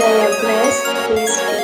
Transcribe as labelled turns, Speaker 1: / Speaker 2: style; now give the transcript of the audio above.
Speaker 1: They a blessed